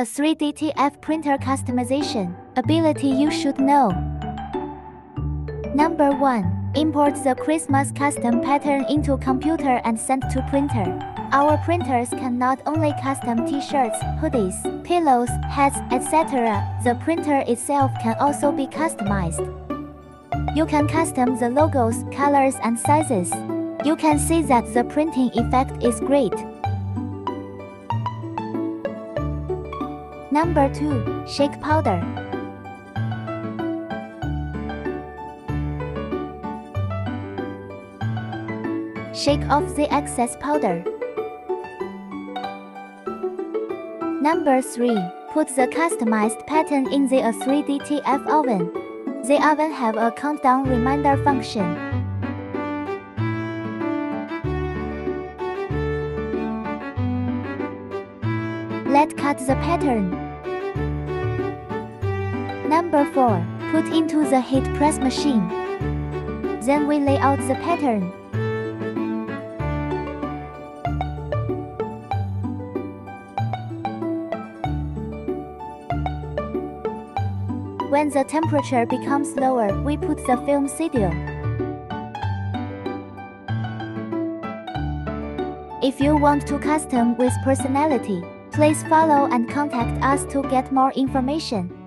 A3 DTF printer customization ability you should know. Number 1. Import the Christmas custom pattern into computer and send to printer. Our printers can not only custom t-shirts, hoodies, pillows, hats, etc. The printer itself can also be customized. You can custom the logos, colors and sizes. You can see that the printing effect is great. Number 2. Shake powder. Shake off the excess powder. Number 3. Put the customized pattern in the 3D TF oven. The oven have a countdown reminder function. Let's cut the pattern. Number 4. Put into the heat press machine. Then we lay out the pattern. When the temperature becomes lower, we put the film seal. If you want to custom with personality, please follow and contact us to get more information.